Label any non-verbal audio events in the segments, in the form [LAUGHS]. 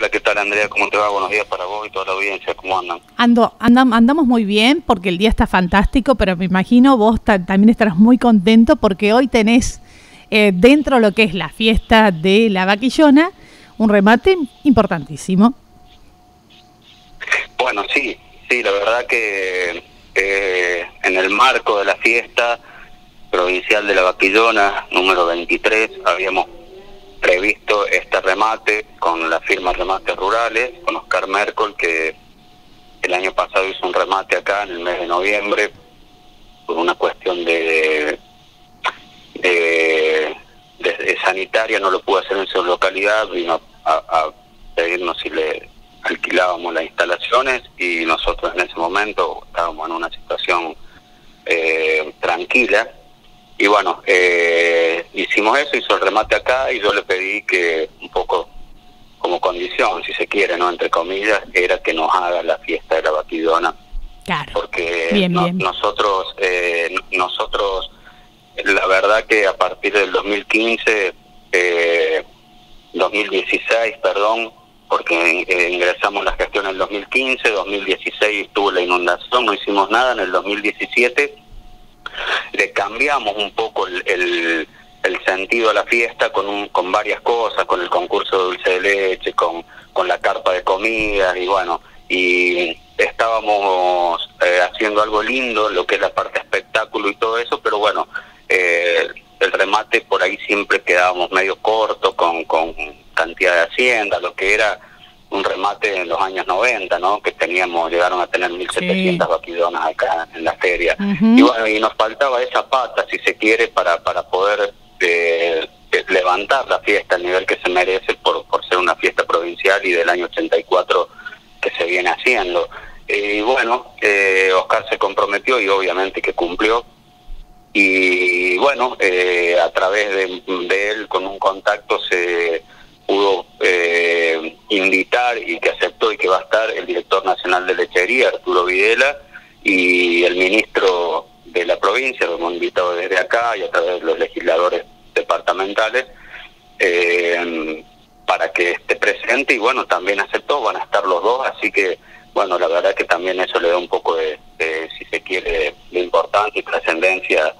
Hola, ¿qué tal Andrea? ¿Cómo te va? Buenos días para vos y toda la audiencia. ¿Cómo andan? Ando, andam, andamos muy bien porque el día está fantástico, pero me imagino vos también estarás muy contento porque hoy tenés eh, dentro de lo que es la fiesta de la vaquillona un remate importantísimo. Bueno, sí, sí, la verdad que eh, en el marco de la fiesta provincial de la vaquillona número 23 habíamos previsto este remate con la firma Remates Rurales, con Oscar Merkel, que el año pasado hizo un remate acá en el mes de noviembre por una cuestión de, de, sanitaria, no lo pudo hacer en su localidad, vino a, pedirnos si le alquilábamos las instalaciones y nosotros en ese momento estábamos en una situación eh, tranquila y bueno, eh, hicimos eso, hizo el remate acá y yo le pedí que un poco como condición, si se quiere, no entre comillas, era que nos haga la fiesta de la batidona. Claro. Porque nosotros, eh, nosotros, la verdad que a partir del 2015, eh, 2016, perdón, porque ingresamos la gestión en el 2015, 2016 tuvo la inundación, no hicimos nada, en el 2017 le cambiamos un poco el, el, sentido a la fiesta con, un, con varias cosas, con el concurso de dulce de leche, con, con la carpa de comidas y bueno, y estábamos eh, haciendo algo lindo, lo que es la parte espectáculo y todo eso, pero bueno, eh, el remate por ahí siempre quedábamos medio corto con, con cantidad de hacienda, lo que era un remate en los años 90, ¿no? Que teníamos, llegaron a tener 1.700 vaquidonas acá en la feria. Y bueno, y nos faltaba esa pata, si se quiere, para, para poder eh, levantar la fiesta al nivel que se merece por, por ser una fiesta provincial y del año 84 que se viene haciendo. Y bueno, eh, Oscar se comprometió y obviamente que cumplió. Y bueno, eh, a través de él, con un contacto, se pudo eh, invitar y que aceptó y que va a estar el director nacional de lechería, Arturo Videla, y el ministro de la provincia, lo hemos invitado desde acá y a través de los legisladores departamentales, eh, para que esté presente y bueno, también aceptó, van a estar los dos, así que bueno, la verdad que también eso le da un poco de, si se quiere, de importancia y trascendencia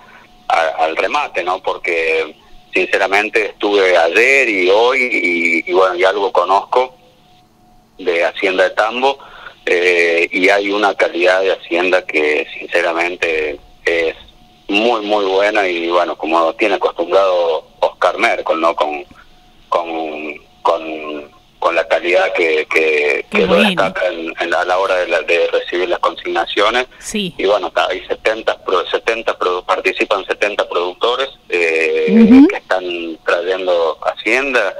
al remate, ¿no? Porque sinceramente estuve ayer y hoy y, bueno, y algo conozco de Hacienda de Tambo eh, y hay una calidad de Hacienda que sinceramente es muy muy buena y bueno, como tiene acostumbrado Oscar Merkel, ¿no? Con, con, con con la calidad que, que, lo destaca en, a la hora de, recibir las consignaciones. Sí. Y bueno, hay 70, 70 participan 70 productores eh, que están trayendo Hacienda.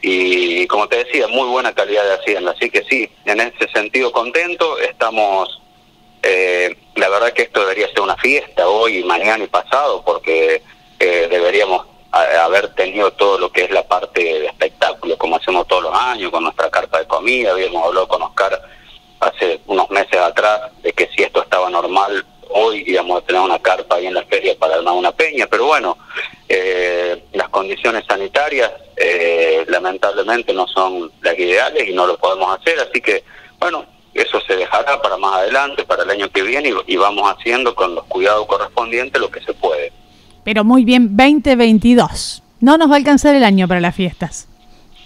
Y como te decía, muy buena calidad de Hacienda. Así que sí, en ese sentido contento. Estamos, eh, la verdad que esto debería ser una fiesta hoy, mañana y pasado, porque eh, deberíamos haber tenido todo lo que es la parte de espectáculo, como hacemos todos los años, con nuestra carta de comida, habíamos hablado con Oscar hace unos meses atrás de que si esto estaba normal, hoy íbamos a tener una carpa ahí en la feria para armar una peña, pero bueno, eh, las condiciones sanitarias eh, lamentablemente no son las ideales y no lo podemos hacer, así que bueno, eso se dejará para más adelante, para el año que viene y vamos haciendo con los cuidados correspondientes lo que se puede pero muy bien 2022. No nos va a alcanzar el año para las fiestas.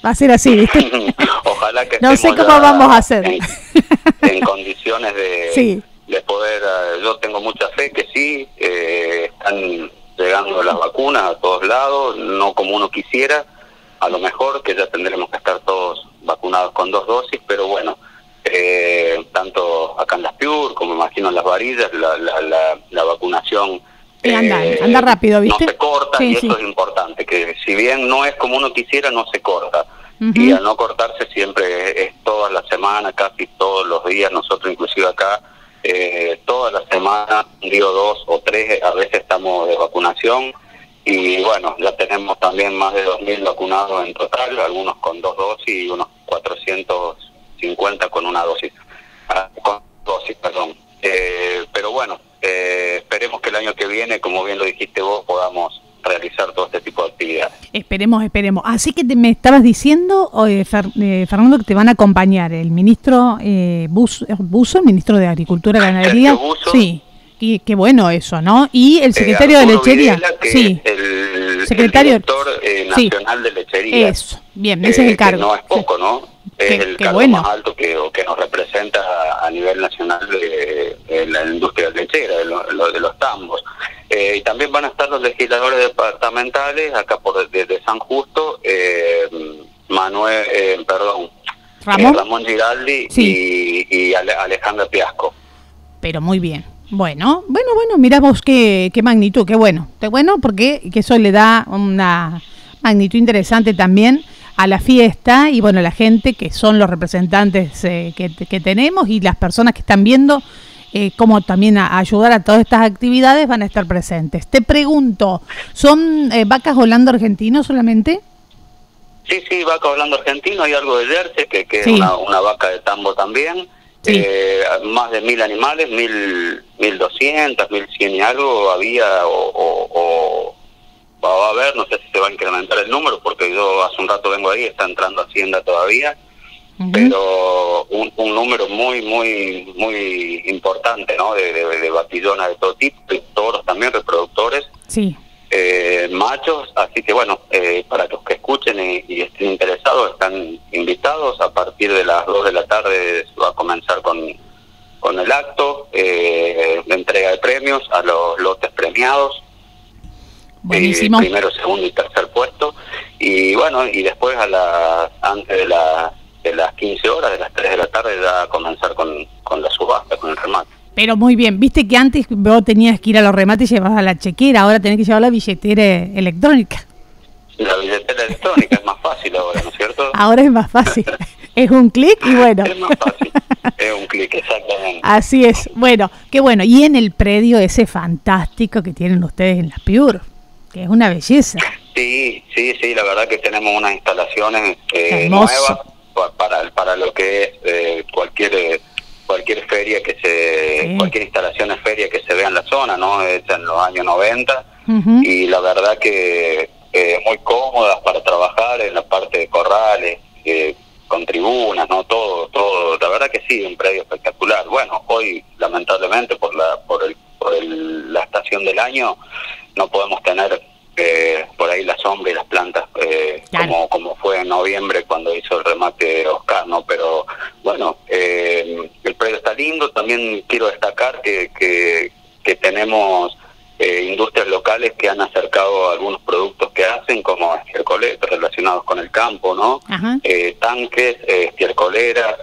Va a ser así, ¿viste? [LAUGHS] Ojalá que No sé cómo vamos a hacer. En, condiciones de, de poder. Eh, yo tengo mucha fe que sí, eh, están llegando las vacunas a todos lados, no como uno quisiera. A lo mejor que ya tendremos que estar todos vacunados con dos dosis, pero bueno, eh, tanto acá en las Piur como imagino en las varillas, la, la, la, la vacunación anda, eh, anda rápido, ¿viste? No se corta y eso es importante, que si bien no es como uno quisiera, no se corta. Y al no cortarse siempre es, toda la semana, casi todos los días, nosotros inclusive acá, eh, toda la semana, digo dos o tres, a veces estamos de vacunación y bueno, ya tenemos también más de 2.000 vacunados en total, algunos con dos dosis y unos 450 con una dosis, ah, con dosis, perdón. Eh, pero bueno, eh, esperemos que el año que viene, como bien lo dijiste vos, podamos realizar todo este tipo de actividades. Esperemos, esperemos. Así que me estabas diciendo, eh, Fernando, que te van a acompañar el ministro eh, Buzo, el ministro de Agricultura y Ganadería. Sí. Y qué bueno eso, ¿no? Y el secretario de Lechería. sí. El, secretario director nacional de Lechería. Eso. Bien, ese es el cargo. no es poco, ¿no? es el cargo más alto que, que nos representa a nivel nacional de, la industria lechera, de, de los tambos. Eh, y también van a estar los legisladores departamentales, acá por desde San Justo, eh, Manuel, eh, perdón, Ramón, Giraldi y, Alejandra Piasco. Pero muy bien. Bueno, bueno, bueno, mira vos qué, qué magnitud, qué bueno, qué bueno porque que eso le da una magnitud interesante también a la fiesta y bueno, la gente que son los representantes eh, que, tenemos y las personas que están viendo eh, cómo también ayudar a todas estas actividades van a estar presentes. Te pregunto, ¿son eh, vacas volando argentinos solamente? Sí, sí, vaca volando argentino, hay algo de Jersey, que, que es una, una, vaca de tambo también. más de mil animales, mil, mil doscientas, mil cien y algo había o va a haber, no sé si se va a incrementar el número, porque yo hace un rato vengo ahí, está entrando Hacienda todavía, pero un, número muy, muy, muy importante, ¿no? De, de, de batillonas de todo tipo, de toros también, reproductores. Sí. Eh, machos, así que bueno, eh, para los que escuchen y, estén interesados, están invitados. A partir de las 2 de la tarde va a comenzar con, con el acto eh, de entrega de premios a los lotes premiados. Buenísimo. primero, segundo y tercer puesto. Y bueno, y después a las, antes de, la, de las 15 horas, de las 3 de la tarde, ya a comenzar con, con la subasta, con el remate. Pero muy bien, viste que antes vos tenías que ir a los remates y llevabas la chequera, ahora tenés que llevar la billetera electrónica. La billetera electrónica es más fácil ahora, ¿no es cierto? [LAUGHS] Ahora es más fácil. [LAUGHS] es un clic y bueno. Es más fácil. Es un clic, exactamente. Así es. Bueno, qué bueno. Y en el predio ese fantástico que tienen ustedes en la Piur que es una belleza. Sí, sí, sí, la verdad que tenemos unas instalaciones eh, nuevas para, para lo que es eh, cualquier cualquier feria que se cualquier instalación de feria que se vea en la zona, ¿no? Hecha en los años 90 y la verdad que eh, muy cómodas para trabajar en la parte de corrales, eh, con tribunas, ¿no? Todo, todo, la verdad que sí, un predio espectacular. Bueno, hoy lamentablemente por la por el por el, la estación del año no podemos tener eh, por ahí la sombra y las plantas eh, como como fue en noviembre cuando hizo el remate Oscar no pero bueno eh, el predio está lindo. También quiero destacar que que, que tenemos industrias locales que han acercado algunos productos que hacen como estiércoles relacionados con el campo no tanques estiércoleras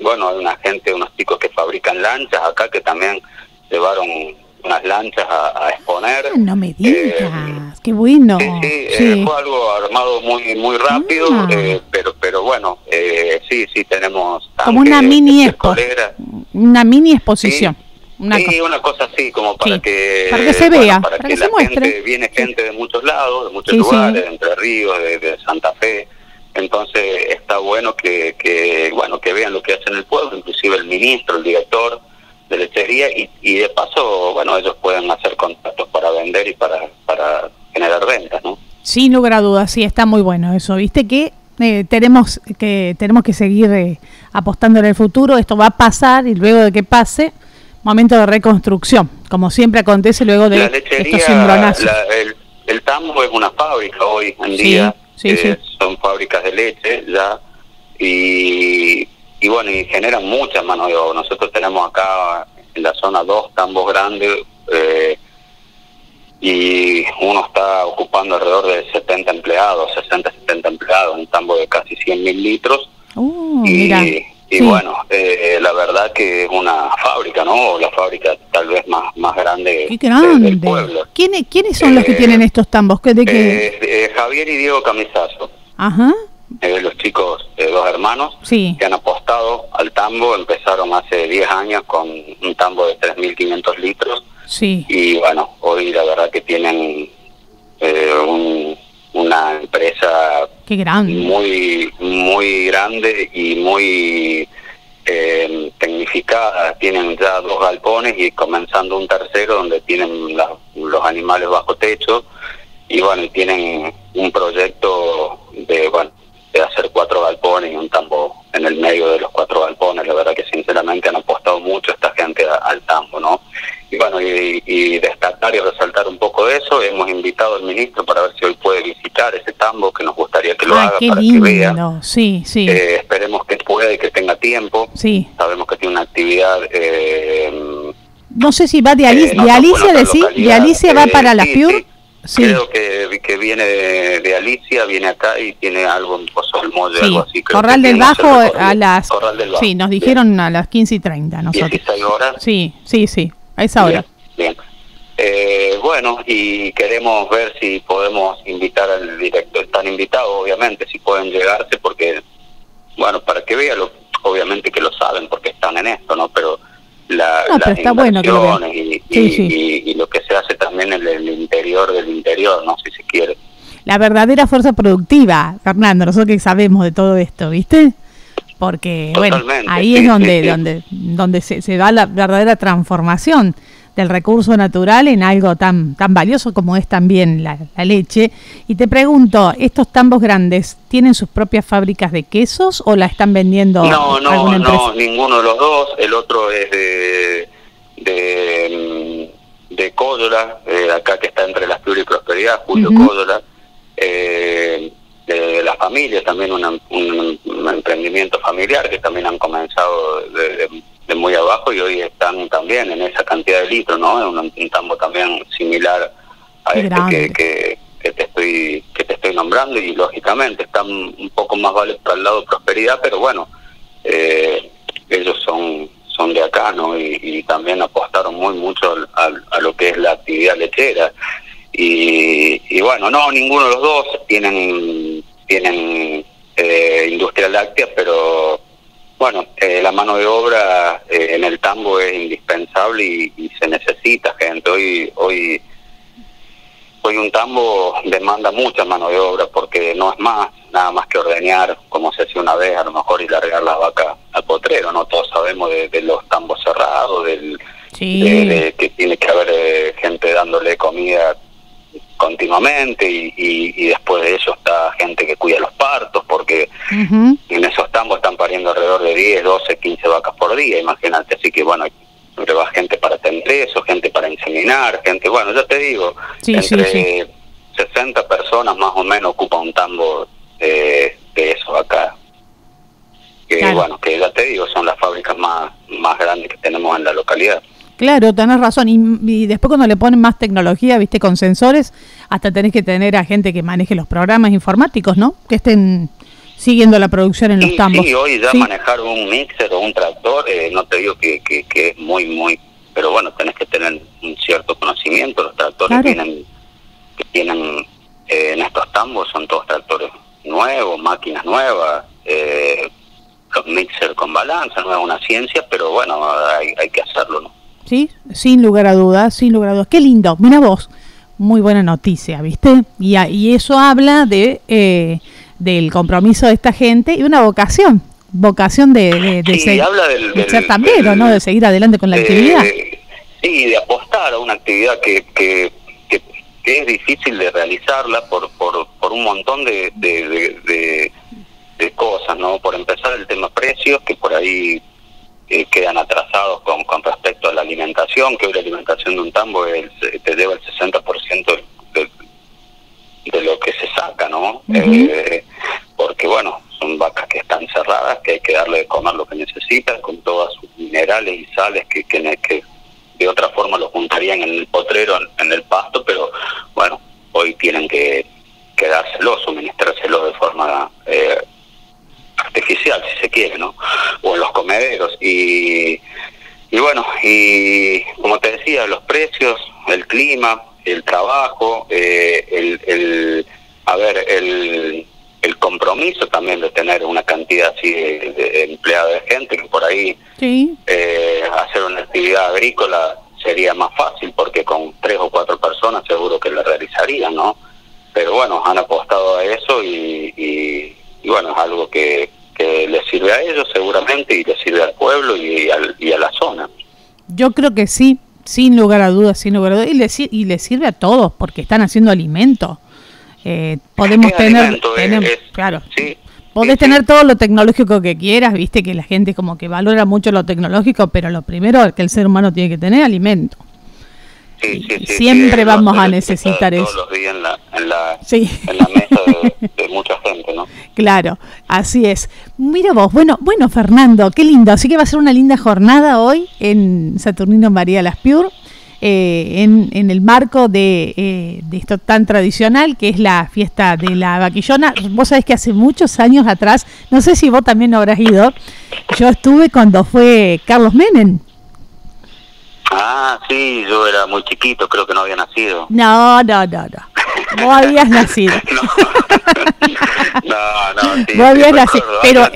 bueno hay una gente unos chicos que fabrican lanchas acá que también llevaron unas lanchas a, exponer. Ah, no me digas, eh, qué bueno. Sí, sí, eh, fue algo armado muy muy rápido, ah. eh, pero pero bueno, sí, sí tenemos... Como una mini expo, una mini exposición. Una sí, cosa. una cosa así, como para que... Para que se vea, para, que, la Gente, viene gente de muchos lados, de muchos lugares, de Entre Ríos, de, de Santa Fe, entonces está bueno que, que, bueno, que vean lo que hace en el pueblo, inclusive el ministro, el director, de lechería y, y de paso, bueno, ellos pueden hacer contactos para vender y para, para generar ventas, ¿no? Sin lugar a dudas, sí, está muy bueno eso. Viste que eh, tenemos que tenemos que seguir eh, apostando en el futuro. Esto va a pasar y luego de que pase, momento de reconstrucción, como siempre acontece luego de la lechería, el, el, tambo es una fábrica hoy en día. Eh, son fábricas de leche ya y y bueno, y generan mucha mano de obra. Nosotros tenemos acá en la zona dos tambos grandes eh, y uno está ocupando alrededor de 70 empleados, 60, 70 empleados, un tambo de casi 100 mil litros. Uh, y, bueno, eh, la verdad que es una fábrica, ¿no? La fábrica tal vez más más grande, del pueblo. ¿Quiénes, ¿Quiénes son los que eh, tienen estos tambos? ¿De qué? Javier y Diego Camisazo. Ajá eh, los chicos, eh, dos hermanos, que han apostado al tambo, empezaron hace 10 años con un tambo de 3.500 litros. Sí. Y bueno, hoy la verdad que tienen eh, una empresa muy muy grande y muy tecnificada. Tienen ya dos galpones y comenzando un tercero donde tienen las los animales bajo techo y bueno, tienen un proyecto de, bueno, de hacer cuatro galpones y un tambo en el medio de los cuatro galpones. La verdad que sinceramente han apostado mucho esta gente al tambo, ¿no? Y bueno, y, destacar y resaltar un poco de eso, hemos invitado al ministro para ver si hoy puede visitar ese tambo, que nos gustaría que lo haga para que vea. Sí, sí. Eh, esperemos que pueda y que tenga tiempo. Sí. Sabemos que tiene una actividad... Eh, no sé si va de, Alicia, eh, de Alicia, de, Alicia va para la Creo que, que viene de, Alicia, viene acá y tiene algo en Pozo del Molle, algo así. Corral del Bajo a las... Sí, nos dijeron a las 15 y 30 nosotros. 16 horas. Sí, sí, sí, a esa hora. Bien. Eh, bueno, y queremos ver si podemos invitar al director. Están invitados, obviamente, si pueden llegarse, porque, bueno, para que vean, obviamente que lo saben, porque están en esto, ¿no? Pero la, no, pero está bueno que lo y, y, lo que también en el interior del interior, ¿no? Si se quiere. La verdadera fuerza productiva, Fernando, nosotros que sabemos de todo esto, ¿viste? Porque, bueno, ahí es donde, [LAUGHS] donde, donde se, se da la verdadera transformación del recurso natural en algo tan, tan valioso como es también la, leche. Y te pregunto, ¿estos tambos grandes tienen sus propias fábricas de quesos o la están vendiendo? No, no, no, ninguno de los dos. El otro es de, de, de Códola, eh, acá que está entre las Piura y Prosperidad, Julio Códola. Eh, de, la familia, también un, emprendimiento familiar que también han comenzado de, de muy abajo y hoy están también en esa cantidad de litros, ¿no? Un, un tambo también similar a este que, que, te estoy que te estoy nombrando y lógicamente están un poco más vale para el lado de prosperidad, pero bueno, eh, ellos son son de acá, ¿no? Y, también apostaron muy mucho a, lo que es la actividad lechera. Y, y, bueno, no, ninguno de los dos tienen tienen eh, industria láctea, pero bueno, eh, la mano de obra eh, en el tambo es indispensable y, se necesita gente. Hoy, hoy, hoy un tambo demanda mucha mano de obra porque no es más nada más que ordeñar como se hacía una vez a lo mejor y largar la vaca al potrero. No todos sabemos de, los tambos cerrados, del de, que tiene que haber eh, gente dándole comida continuamente y, después de eso está gente que cuida los partos porque en esos tambos están pariendo alrededor de 10, 12, 15 vacas por día, imagínate, así que bueno, va gente para atender eso, gente para inseminar, gente, bueno, ya te digo, entre 60 personas más o menos ocupa un tambo de, eso acá. Que bueno, que ya te digo, son las fábricas más, más grandes que tenemos en la localidad. Claro, tenés razón. Y, después cuando le ponen más tecnología, viste, con sensores, hasta tenés que tener a gente que maneje los programas informáticos, ¿no? Que estén siguiendo la producción en los tambos. Sí, hoy ya manejar un mixer o un tractor, eh, no te digo que, que, es muy, muy... Pero bueno, tenés que tener un cierto conocimiento. Los tractores tienen, que tienen eh, en estos tambos son todos tractores nuevos, máquinas nuevas, eh, los mixer con balanza, no es una ciencia, pero bueno, hay, hay que hacerlo, ¿no? ¿sí? Sin lugar a dudas, sin lugar a dudas. Qué lindo, mira vos, muy buena noticia, ¿viste? Y, y eso habla de eh, del compromiso de esta gente y una vocación, vocación de, de, seguir, habla del, ser también, ¿no? De seguir adelante con la actividad. Sí, de apostar a una actividad que, que, que, es difícil de realizarla por, por, por un montón de, de, cosas, ¿no? Por empezar el tema precios, que por ahí quedan atrasados con, con respecto a la alimentación, que hoy la alimentación de un tambo te debe el 60% de, de, lo que se saca, ¿no? Eh, porque, bueno, son vacas que están cerradas, que hay que darle de comer lo que necesitan, con todos sus minerales y sales que, que, que de otra forma lo juntarían en el potrero, en, el pasto, pero bueno, hoy tienen que, quedárselo, suministrárselo de forma eh, artificial, si se quiere, ¿no? O en los comederos. Y, y bueno, y como te decía, los precios, el clima, el trabajo, eh, el, el, a ver, el, el compromiso también de tener una cantidad así de, empleada de gente, que por ahí eh, hacer una actividad agrícola sería más fácil porque con tres o cuatro personas seguro que la realizarían, ¿no? Han apostado a eso y y bueno, es algo que, que les sirve a ellos seguramente y les sirve al pueblo y, y a la zona. Yo creo que sí, sin lugar a dudas, sin lugar a dudas, y le, y le sirve a todos porque están haciendo alimento. Eh, podemos tener, claro, sí, podés tener todo lo tecnológico que quieras, viste que la gente como que valora mucho lo tecnológico, pero lo primero que el ser humano tiene que tener alimento. Siempre vamos a necesitar eso. Todos los días en la, en la, en la mesa [LAUGHS] de, mucha gente, ¿no? Claro, así es. Mira vos, bueno, bueno Fernando, qué lindo. Así que va a ser una linda jornada hoy en Saturnino María Las Pure. Eh, en, en, el marco de, eh, de, esto tan tradicional que es la fiesta de la vaquillona. Vos sabés que hace muchos años atrás, no sé si vos también habrás ido, yo estuve cuando fue Carlos Menem. Ah, sí, yo era muy chiquito, creo que no había nacido. No, no, no, no. No habías [LAUGHS] nacido. no, no, [LAUGHS] sí, no habías nacido. Pero,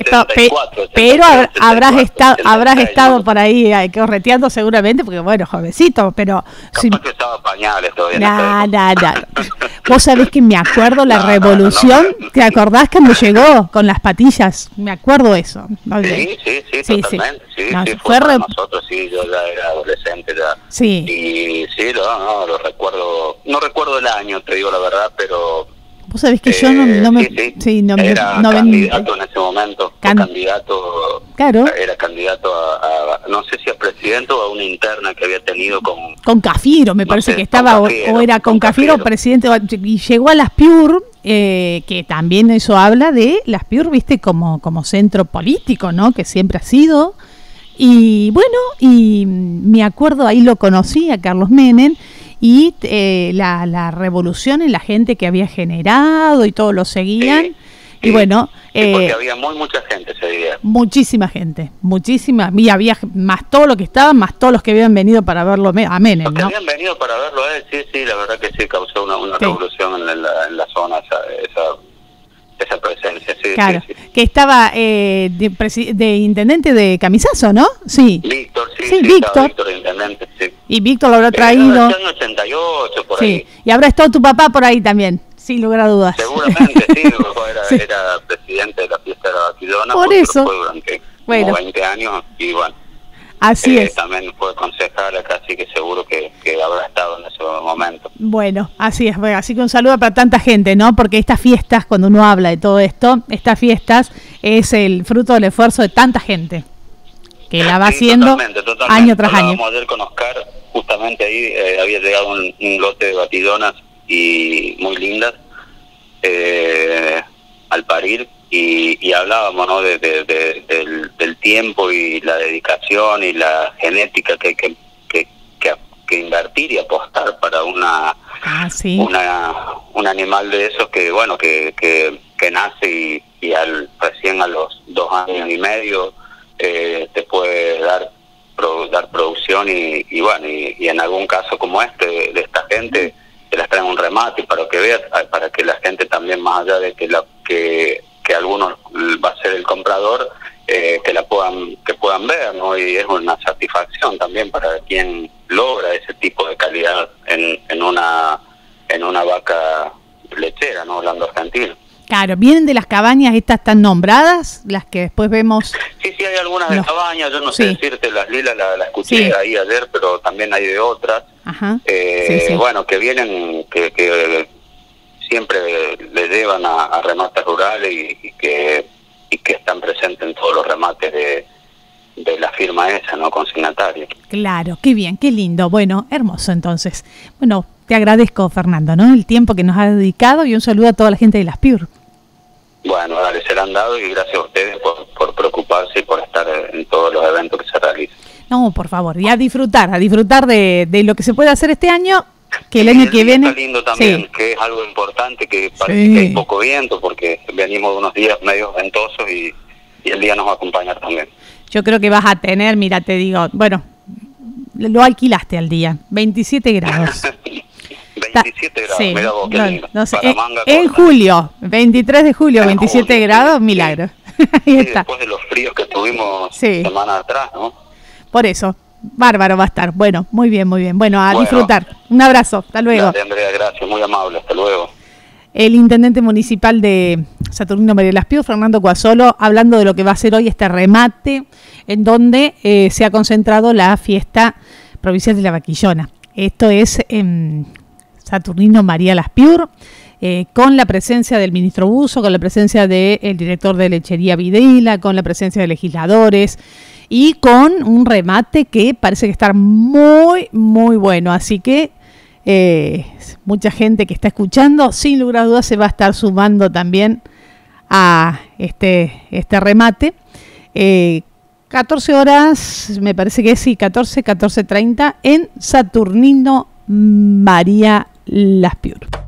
pero habrás estado, habrás estado por ahí eh, correteando seguramente, porque bueno, jovencito, pero. si... que estaba pañales todavía. No, no, no. [LAUGHS] Vos sabés que me acuerdo la revolución. ¿Te acordás cuando llegó con las patillas? Me acuerdo eso. Sí, sí, sí, sí, totalmente. Sí, sí, fue, fue nosotros, sí, yo ya era adolescente ya. Sí. Y sí, no, no, lo recuerdo. No recuerdo el año, te digo la verdad, pero Vos sabés que yo no, no me... Sí, no, era no candidato en ese momento, candidato, claro. era candidato a, no sé si a presidente o a una interna que había tenido con... Con Cafiro, me parece que estaba, o, era con, Cafiro, presidente, y llegó a las PUR, eh, que también eso habla de las PUR, viste, como, como centro político, ¿no? Que siempre ha sido... Y bueno, y me acuerdo, ahí lo conocí a Carlos Menem, y eh, la, la, revolución en la gente que había generado y todos lo seguían. y bueno, porque eh, había muy mucha gente ese día. Muchísima gente, muchísima. Y había más todo lo que estaba, más todos los que habían venido para verlo a Menem. Los que habían venido para verlo a él, sí, sí, la verdad que sí, causó una, una revolución en la, en la zona, esa, esa esa presencia, sí. Claro, que estaba eh, de, intendente de Camisazo, ¿no? Sí. Víctor, sí, sí, Víctor. Víctor intendente, sí. Y Víctor lo habrá traído. En 88, por sí. ahí. Y habrá estado tu papá por ahí también, sin lugar a dudas. Seguramente, sí, [LAUGHS] era, era presidente de la fiesta de la Baquillona. Por eso. Fue durante bueno. como 20 años y bueno. Así eh, es. También fue concejal acá, así que seguro que, habrá estado en ese momento. Bueno, así es. así que un saludo para tanta gente, ¿no? Porque estas fiestas, cuando uno habla de todo esto, estas fiestas es el fruto del esfuerzo de tanta gente que la va haciendo año tras año. ayer con Oscar, justamente ahí eh, había llegado un, lote de batidonas y muy lindas eh, al parir y, hablábamos ¿no? de, del, tiempo y la dedicación y la genética que hay que, que, que, invertir y apostar para una, ah, una un animal de esos que bueno que, que, nace y, al, recién a los dos años y medio eh, te puede dar dar producción y, y bueno y, en algún caso como este de, esta gente te las traen un remate para que veas para que la gente también más allá de que la que que algunos va a ser el comprador eh, que la puedan que puedan ver no y es una satisfacción también para quien logra ese tipo de calidad en, en una en una vaca lechera no hablando argentino Claro, vienen de las cabañas estas tan nombradas, las que después vemos. Sí, sí, hay algunas de cabañas, yo no sé decirte, las lilas la, la escuché ahí ayer, pero también hay de otras. Ajá. Eh, bueno, que vienen, que, que siempre le llevan a, remates rurales y, que y que están presentes en todos los remates de, de la firma esa, ¿no? Consignataria. Claro, qué bien, qué lindo. Bueno, hermoso entonces. Bueno, te agradezco, Fernando, ¿no? El tiempo que nos ha dedicado y un saludo a toda la gente de las PIUR. Bueno, dale, han dado y gracias a ustedes por, por preocuparse y por estar en todos los eventos que se realizan. No, por favor, y a disfrutar, a disfrutar de, de lo que se puede hacer este año que el año que viene está lindo también que es algo importante que parece que hay poco viento porque venimos de unos días medio ventosos y, el día nos va a acompañar también yo creo que vas a tener mira te digo bueno lo alquilaste al día 27 grados [LAUGHS] 27 grados, mira vos, qué lindo. No, sé, en, en julio, 23 de julio, 27 grados, milagro. [LAUGHS] Ahí está. Después de los fríos que tuvimos semana atrás, ¿no? Por eso, Bárbaro va a estar. Bueno, muy bien, muy bien. Bueno, a disfrutar. Un abrazo. Hasta luego. Andrea, gracias. Muy amable. Hasta luego. El intendente municipal de Saturnino María Las Fernando Cuasolo, hablando de lo que va a ser hoy este remate, en donde eh, se ha concentrado la fiesta provincial de la Vaquillona. Esto es en Saturnino María Laspiur, eh, con la presencia del ministro Buzo, con la presencia del director de lechería Videla, con la presencia de legisladores y con un remate que parece que está muy, muy bueno. Así que eh, mucha gente que está escuchando, sin lugar a dudas, se va a estar sumando también a este, este remate. 14 eh, horas, me parece que sí, 14, 14.30 en Saturnino María Laspiur.